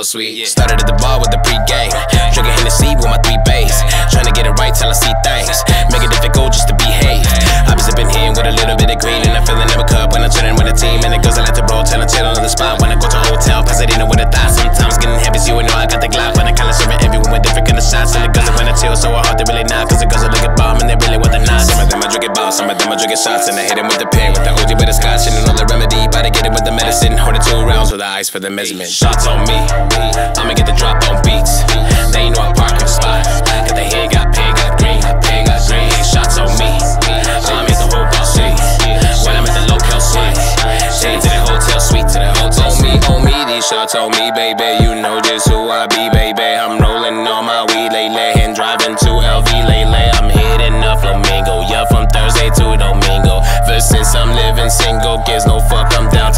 hotel suite. Started at the bar with the pre-game. Drinking Hennessy with my three bays. Trying to get it right till I see things. Make it difficult just to behave. I be sipping here with a little bit of green. And I'm feeling in my cup when I'm chilling with a team. And the girls I like to roll, tell them chill on the spot. When I go to a hotel, Pasadena with a thought. Sometimes getting heavy, so you know I got the glide. But I kinda serving everyone with different kind of shots. And the girls are when I chill, so hard they really not. Cause the girls are looking bomb and they really want the knots. Some of them I drink it bomb, some of them I drink it shots. And I hit them with the pen, with the OG, with the scotch. And another remedy, about for the measurement. Shots on me, I'ma get the drop on beats. They know I park in spot. Got the head, got pig, got green, got pig, got green. Shots on me, I'ma make the whole ball see. When I'm at the local suite, shade to the hotel suite, to the hotel on me, on me. These shots on me, baby. You know just who I be, baby. I'm rolling on my weed lately and driving to LV lately. I'm hitting a flamingo, yeah, from Thursday to Domingo. Ever since I'm living single, gives no fuck, I'm down